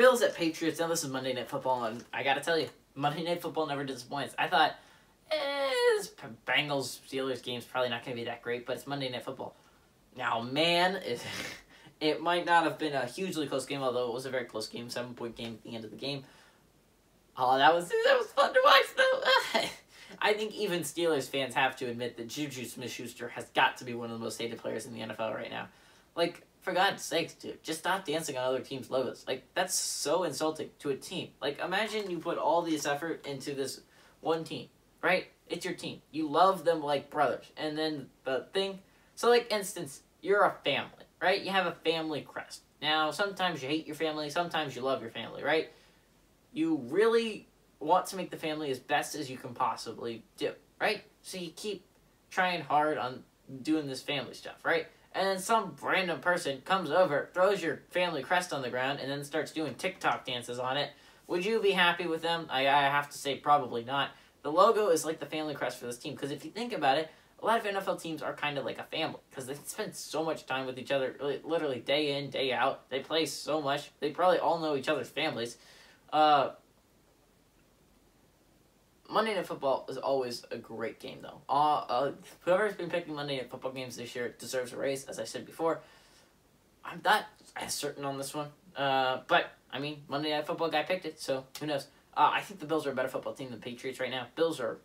Bills at Patriots. Now this is Monday Night Football, and I gotta tell you, Monday Night Football never disappoints. I thought, eh, this Bengals Steelers game's probably not gonna be that great, but it's Monday Night Football. Now, man, it, it might not have been a hugely close game, although it was a very close game, seven point game at the end of the game. Oh, that was that was fun to watch though. I think even Steelers fans have to admit that Juju Smith-Schuster has got to be one of the most hated players in the NFL right now. Like, for God's sakes, dude, just stop dancing on other teams' logos. Like, that's so insulting to a team. Like, imagine you put all this effort into this one team, right? It's your team. You love them like brothers. And then the thing, so like, instance, you're a family, right? You have a family crest. Now, sometimes you hate your family, sometimes you love your family, right? You really want to make the family as best as you can possibly do, right? So you keep trying hard on doing this family stuff, right? And then some random person comes over, throws your family crest on the ground, and then starts doing TikTok dances on it. Would you be happy with them? I, I have to say probably not. The logo is like the family crest for this team, because if you think about it, a lot of NFL teams are kind of like a family, because they spend so much time with each other, literally day in, day out. They play so much. They probably all know each other's families. Uh, Monday Night Football is always a great game, though. Uh, uh, whoever's been picking Monday Night Football games this year deserves a raise, as I said before. I'm not as certain on this one, uh, but I mean, Monday Night Football guy picked it, so who knows? Uh, I think the Bills are a better football team than the Patriots right now. Bills are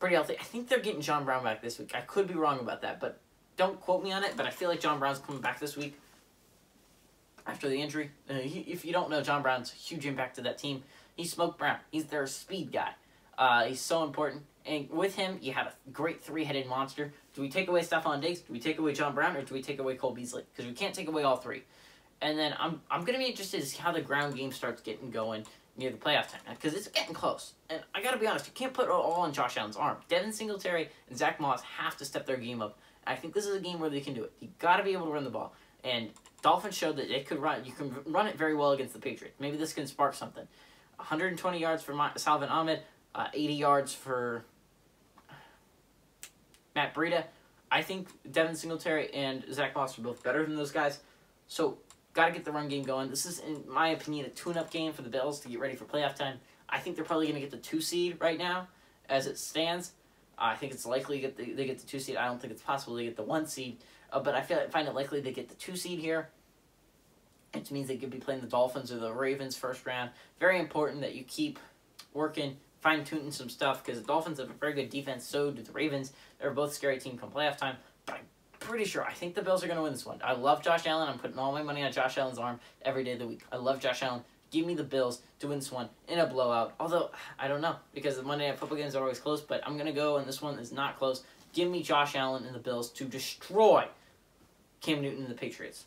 pretty healthy. I think they're getting John Brown back this week. I could be wrong about that, but don't quote me on it. But I feel like John Brown's coming back this week after the injury. Uh, he, if you don't know, John Brown's a huge impact to that team. He's Smoke Brown. He's their speed guy. Uh, he's so important. And with him, you have a great three-headed monster. Do we take away Stefon Diggs? Do we take away John Brown? Or do we take away Cole Beasley? Because we can't take away all three. And then I'm, I'm going to be interested to see how the ground game starts getting going near the playoff time. Because it's getting close. And I got to be honest, you can't put it all on Josh Allen's arm. Devin Singletary and Zach Moss have to step their game up. I think this is a game where they can do it. you got to be able to run the ball. And Dolphins showed that they could run. You can run it very well against the Patriots. Maybe this can spark something. 120 yards for Salvon Ahmed uh, 80 yards for Matt Breida. I think Devin Singletary and Zach Moss are both better than those guys. So, got to get the run game going. This is, in my opinion, a tune-up game for the Bills to get ready for playoff time. I think they're probably going to get the two seed right now, as it stands. I think it's likely get the, they get the two seed. I don't think it's possible they get the one seed, uh, but I feel find it likely they get the two seed here. Which means they could be playing the Dolphins or the Ravens first round. Very important that you keep working fine tuning some stuff because the Dolphins have a very good defense. So do the Ravens. They're both scary team come playoff time. But I'm pretty sure I think the Bills are going to win this one. I love Josh Allen. I'm putting all my money on Josh Allen's arm every day of the week. I love Josh Allen. Give me the Bills to win this one in a blowout. Although I don't know because the Monday Night Football games are always close. But I'm going to go and this one is not close. Give me Josh Allen and the Bills to destroy Cam Newton and the Patriots.